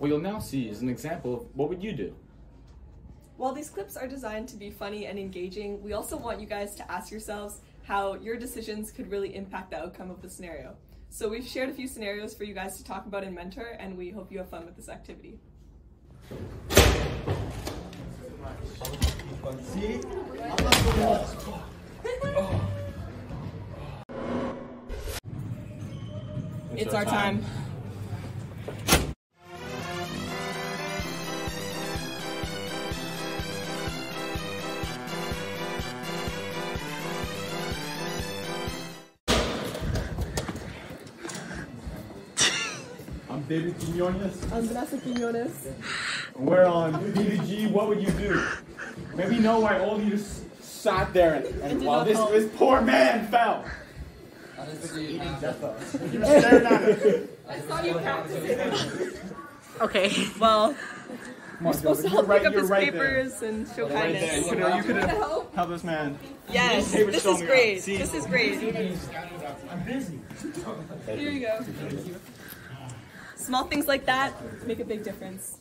What you'll now see is an example of what would you do. While these clips are designed to be funny and engaging, we also want you guys to ask yourselves how your decisions could really impact the outcome of the scenario. So we've shared a few scenarios for you guys to talk about and Mentor, and we hope you have fun with this activity. It's our time. David Quinones. I'm Vanessa Quinones. We're on BVG. What would you do? Maybe know why all you just sat there and, and while this, help. this poor man fell. You were staring at him. I saw you practicing. Okay. Well, Come on, supposed to help you're pick up you're his right there. papers and show Right there. kindness. You could you could Wanna have help? helped this man. Yes, David this showed is me great. around. See? This is great. I'm busy. Here you go. Small things like that make a big difference.